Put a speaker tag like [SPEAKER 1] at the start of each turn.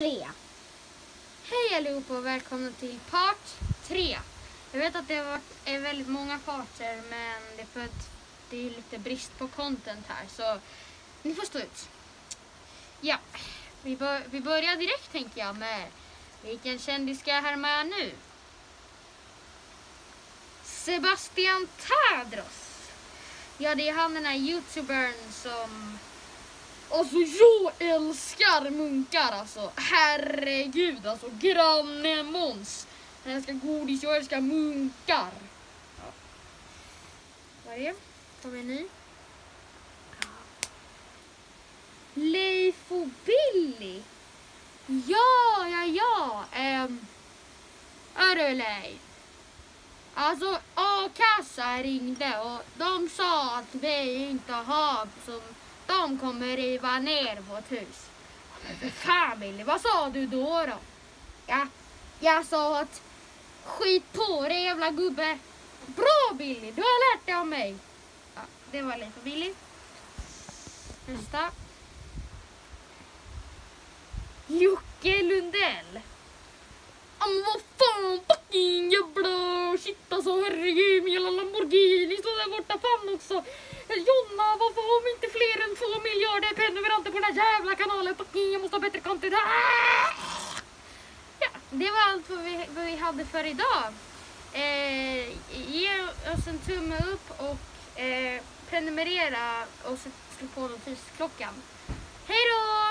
[SPEAKER 1] 3
[SPEAKER 2] Hej allihopa och välkomna till part 3. Jag vet att det har varit är väldigt många parter men det är för att det är lite brist på content här så ni får stå ut. Ja, vi, bör, vi börjar direkt tänker jag med vilken kändis ska jag härma nu? Sebastian Tadros. Ja, det är han den här youtubern som Alltså jag älskar munkar alltså. Herregud alltså. Granne Måns. Jag älskar godis, jag älskar munkar. Ja. Vad är det? Tar vi en ny? Leif och Billy. Ja, ja, ja. Um, Hörru Leif. Alltså a-kassa ringde och de sa att vi inte har som de kommer riva ner vårt hus. Men för fan Billy, vad sa du då då? Ja, jag sa att skit på dig jävla gubbe. Bra Billy, du har lärt dig av mig. Ja, det var lite Billy. Nästa. Jocke Lundell. Ja men vad fan fucking jävla shit alltså herregud min jävla Lamborghini står där borta fan också. Jonna, varför har vi inte fler än två miljarder prenumeranter på den här jävla kanalen? Jag måste ha bättre content. Ah! Ja, det var allt vad vi, vad vi hade för idag. Eh, ge oss en tumme upp och eh, prenumerera och slå på notisklockan. Hej då!